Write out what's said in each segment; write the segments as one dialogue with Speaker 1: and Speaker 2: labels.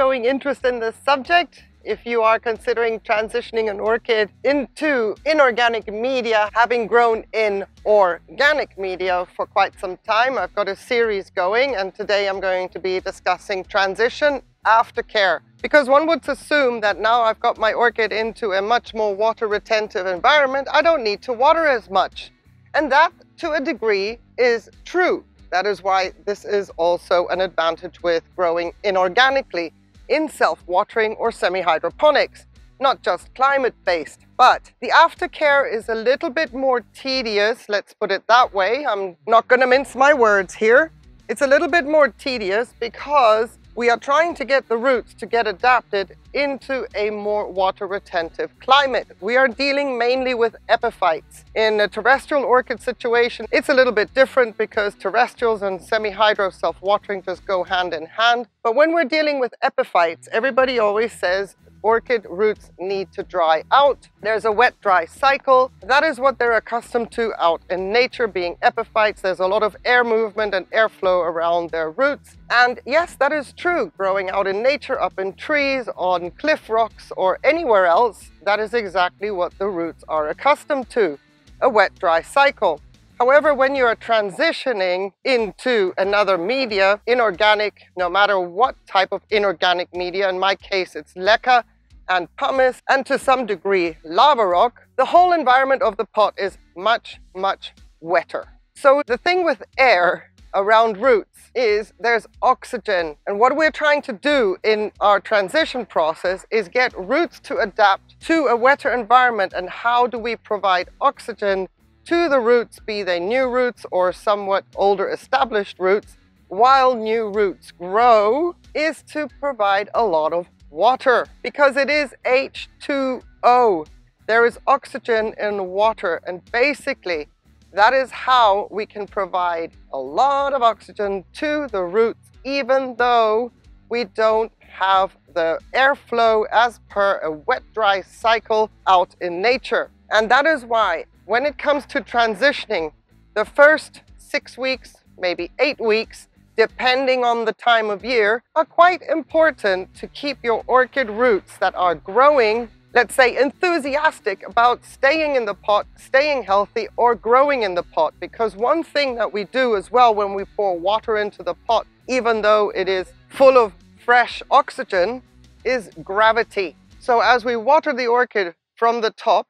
Speaker 1: Showing interest in this subject. If you are considering transitioning an orchid into inorganic media, having grown in organic media for quite some time, I've got a series going and today I'm going to be discussing transition aftercare. Because one would assume that now I've got my orchid into a much more water retentive environment, I don't need to water as much. And that, to a degree, is true. That is why this is also an advantage with growing inorganically in self-watering or semi-hydroponics, not just climate-based. But the aftercare is a little bit more tedious, let's put it that way. I'm not gonna mince my words here. It's a little bit more tedious because we are trying to get the roots to get adapted into a more water retentive climate. We are dealing mainly with epiphytes. In a terrestrial orchid situation, it's a little bit different because terrestrials and semi-hydro self-watering just go hand in hand. But when we're dealing with epiphytes, everybody always says orchid roots need to dry out. There's a wet-dry cycle. That is what they're accustomed to out in nature, being epiphytes. There's a lot of air movement and airflow around their roots. And yes, that is true. Growing out in nature, up in trees, on cliff rocks, or anywhere else, that is exactly what the roots are accustomed to, a wet-dry cycle. However, when you are transitioning into another media, inorganic, no matter what type of inorganic media, in my case it's leca and pumice, and to some degree lava rock, the whole environment of the pot is much, much wetter. So the thing with air around roots is there's oxygen. And what we're trying to do in our transition process is get roots to adapt to a wetter environment. And how do we provide oxygen to the roots, be they new roots or somewhat older established roots, while new roots grow, is to provide a lot of water because it is H2O. There is oxygen in water and basically that is how we can provide a lot of oxygen to the roots even though we don't have the airflow as per a wet-dry cycle out in nature. And that is why when it comes to transitioning, the first six weeks, maybe eight weeks, depending on the time of year, are quite important to keep your orchid roots that are growing, let's say enthusiastic about staying in the pot, staying healthy, or growing in the pot. Because one thing that we do as well when we pour water into the pot, even though it is full of fresh oxygen, is gravity. So as we water the orchid from the top,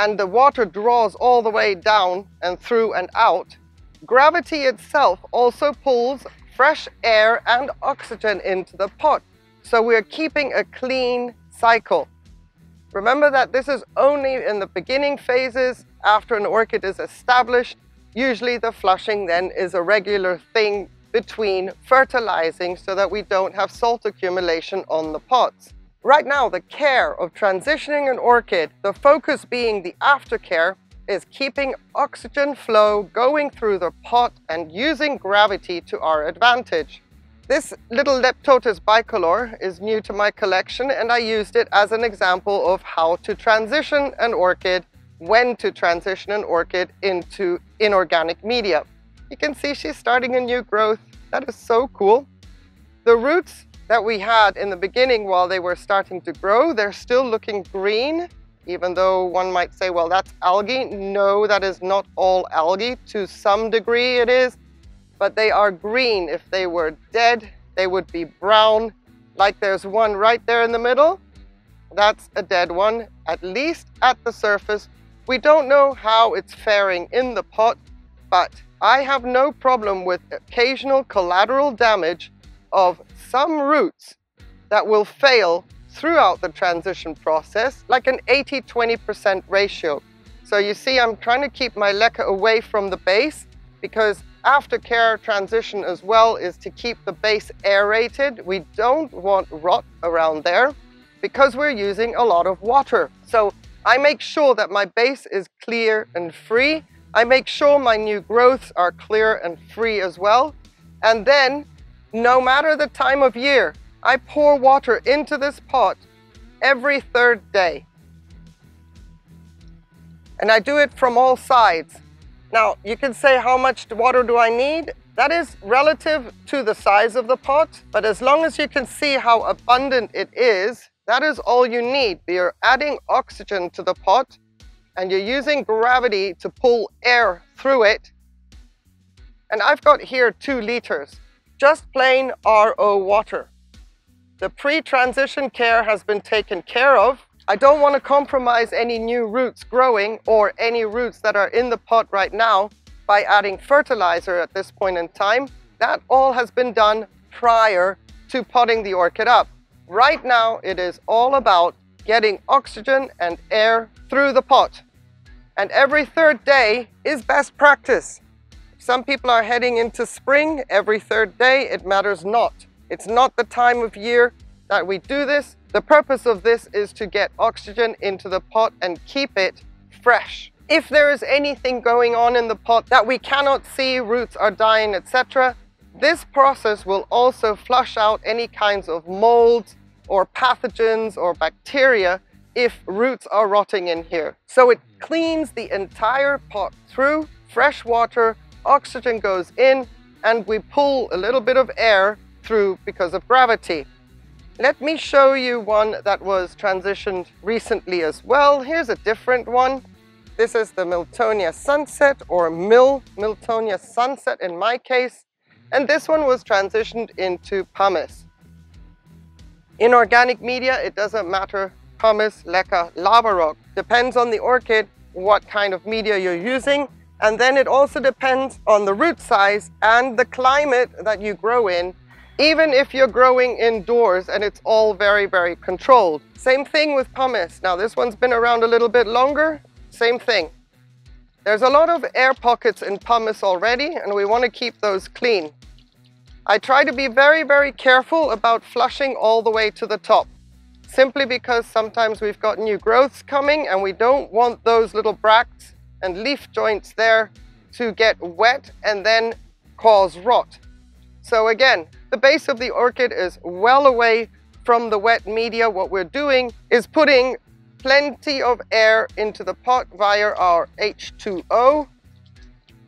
Speaker 1: and the water draws all the way down and through and out, gravity itself also pulls fresh air and oxygen into the pot. So we're keeping a clean cycle. Remember that this is only in the beginning phases after an orchid is established. Usually the flushing then is a regular thing between fertilizing so that we don't have salt accumulation on the pots. Right now, the care of transitioning an orchid, the focus being the aftercare, is keeping oxygen flow going through the pot and using gravity to our advantage. This little Leptotes bicolor is new to my collection and I used it as an example of how to transition an orchid, when to transition an orchid into inorganic media. You can see she's starting a new growth. That is so cool. The roots that we had in the beginning while they were starting to grow, they're still looking green, even though one might say, well, that's algae. No, that is not all algae. To some degree it is, but they are green. If they were dead, they would be brown, like there's one right there in the middle. That's a dead one, at least at the surface. We don't know how it's faring in the pot, but I have no problem with occasional collateral damage of some roots that will fail throughout the transition process, like an 80-20% ratio. So you see, I'm trying to keep my leca away from the base because aftercare transition as well is to keep the base aerated. We don't want rot around there because we're using a lot of water. So I make sure that my base is clear and free. I make sure my new growths are clear and free as well. And then no matter the time of year, I pour water into this pot every third day. And I do it from all sides. Now, you can say, how much water do I need? That is relative to the size of the pot, but as long as you can see how abundant it is, that is all you need. You're adding oxygen to the pot and you're using gravity to pull air through it. And I've got here two liters, just plain RO water. The pre-transition care has been taken care of. I don't want to compromise any new roots growing or any roots that are in the pot right now by adding fertilizer at this point in time. That all has been done prior to potting the orchid up. Right now, it is all about getting oxygen and air through the pot. And every third day is best practice. Some people are heading into spring every third day. It matters not. It's not the time of year that we do this. The purpose of this is to get oxygen into the pot and keep it fresh. If there is anything going on in the pot that we cannot see, roots are dying, etc., this process will also flush out any kinds of molds or pathogens or bacteria if roots are rotting in here. So it cleans the entire pot through, fresh water, oxygen goes in, and we pull a little bit of air through because of gravity. Let me show you one that was transitioned recently as well. Here's a different one. This is the Miltonia Sunset or Mill Miltonia Sunset in my case. And this one was transitioned into pumice. In organic media, it doesn't matter pumice, leca, lava rock. Depends on the orchid what kind of media you're using. And then it also depends on the root size and the climate that you grow in, even if you're growing indoors and it's all very, very controlled. Same thing with pumice. Now this one's been around a little bit longer same thing. There's a lot of air pockets in pumice already and we want to keep those clean. I try to be very, very careful about flushing all the way to the top. Simply because sometimes we've got new growths coming and we don't want those little bracts and leaf joints there to get wet and then cause rot. So again, the base of the orchid is well away from the wet media. What we're doing is putting plenty of air into the pot via our H2O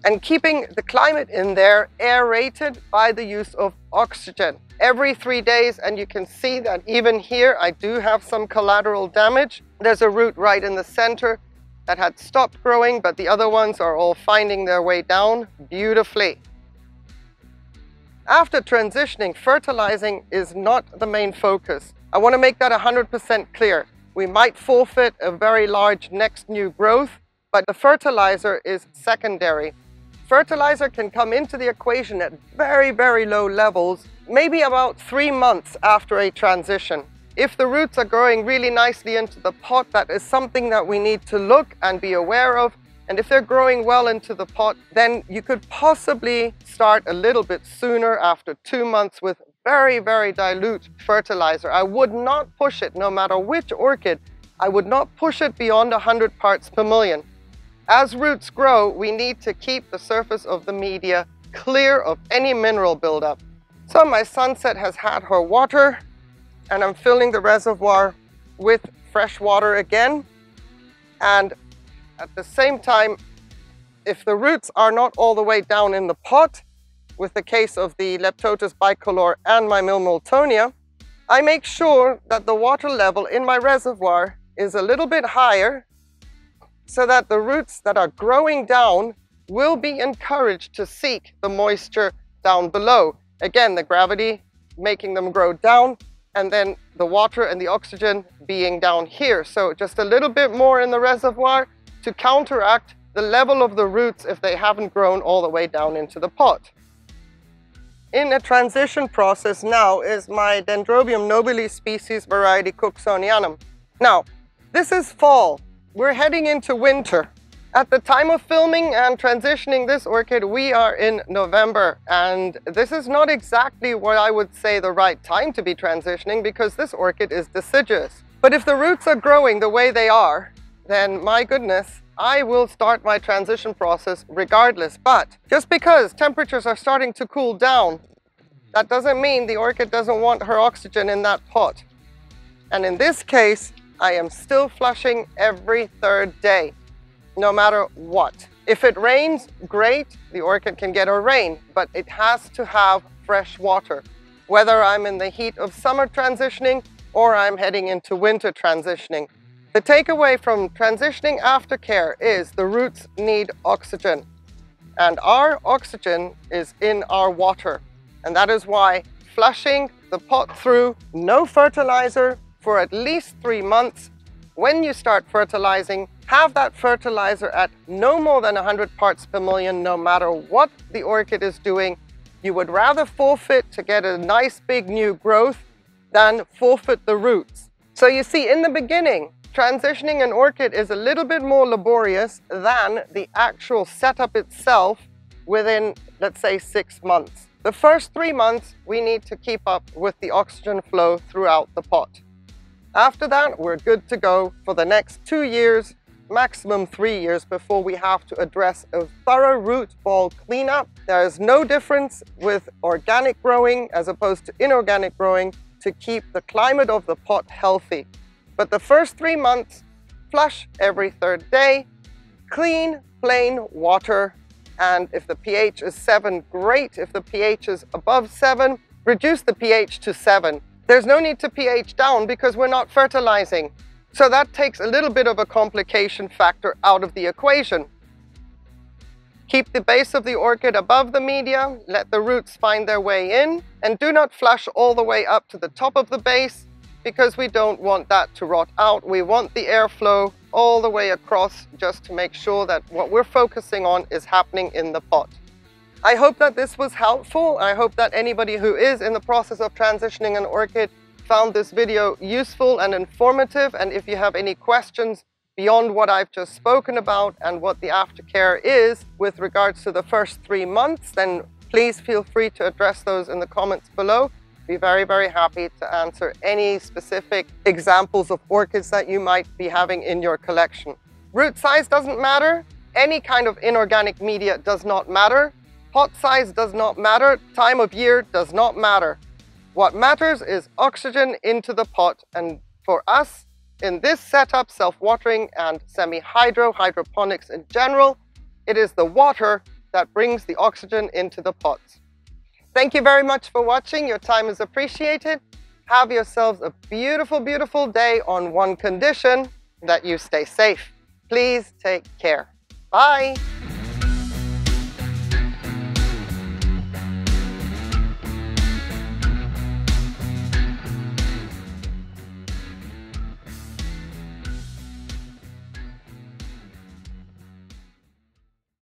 Speaker 1: and keeping the climate in there aerated by the use of oxygen every three days and you can see that even here I do have some collateral damage. There's a root right in the center that had stopped growing but the other ones are all finding their way down beautifully. After transitioning, fertilizing is not the main focus. I want to make that 100% clear. We might forfeit a very large next new growth, but the fertilizer is secondary. Fertilizer can come into the equation at very, very low levels, maybe about three months after a transition. If the roots are growing really nicely into the pot, that is something that we need to look and be aware of. And if they're growing well into the pot, then you could possibly start a little bit sooner after two months with very, very dilute fertilizer. I would not push it, no matter which orchid, I would not push it beyond 100 parts per million. As roots grow, we need to keep the surface of the media clear of any mineral buildup. So my sunset has had her water and I'm filling the reservoir with fresh water again. And at the same time, if the roots are not all the way down in the pot, with the case of the Leptotes bicolor and my Miltonia, I make sure that the water level in my reservoir is a little bit higher so that the roots that are growing down will be encouraged to seek the moisture down below. Again, the gravity making them grow down and then the water and the oxygen being down here. So just a little bit more in the reservoir to counteract the level of the roots if they haven't grown all the way down into the pot in a transition process now is my Dendrobium nobile species variety Cooksonianum. Now, this is fall. We're heading into winter. At the time of filming and transitioning this orchid, we are in November. And this is not exactly what I would say the right time to be transitioning because this orchid is deciduous. But if the roots are growing the way they are, then my goodness, I will start my transition process regardless. But just because temperatures are starting to cool down, that doesn't mean the orchid doesn't want her oxygen in that pot. And in this case, I am still flushing every third day, no matter what. If it rains, great, the orchid can get a rain, but it has to have fresh water. Whether I'm in the heat of summer transitioning or I'm heading into winter transitioning. The takeaway from transitioning aftercare is the roots need oxygen. And our oxygen is in our water. And that is why flushing the pot through no fertilizer for at least three months. When you start fertilizing, have that fertilizer at no more than 100 parts per million, no matter what the orchid is doing. You would rather forfeit to get a nice big new growth than forfeit the roots. So you see, in the beginning, transitioning an orchid is a little bit more laborious than the actual setup itself within, let's say, six months. The first three months, we need to keep up with the oxygen flow throughout the pot. After that, we're good to go for the next two years, maximum three years before we have to address a thorough root ball cleanup. There is no difference with organic growing as opposed to inorganic growing to keep the climate of the pot healthy. But the first three months, flush every third day, clean, plain water, and if the pH is 7, great. If the pH is above 7, reduce the pH to 7. There's no need to pH down because we're not fertilizing. So that takes a little bit of a complication factor out of the equation. Keep the base of the orchid above the media, let the roots find their way in, and do not flush all the way up to the top of the base because we don't want that to rot out. We want the airflow all the way across just to make sure that what we're focusing on is happening in the pot. I hope that this was helpful. I hope that anybody who is in the process of transitioning an orchid found this video useful and informative. And if you have any questions beyond what I've just spoken about and what the aftercare is with regards to the first three months, then please feel free to address those in the comments below be very, very happy to answer any specific examples of orchids that you might be having in your collection. Root size doesn't matter. Any kind of inorganic media does not matter. Pot size does not matter. Time of year does not matter. What matters is oxygen into the pot. And for us, in this setup, self-watering and semi-hydro, hydroponics in general, it is the water that brings the oxygen into the pots. Thank you very much for watching. Your time is appreciated. Have yourselves a beautiful, beautiful day on one condition, that you stay safe. Please take care. Bye.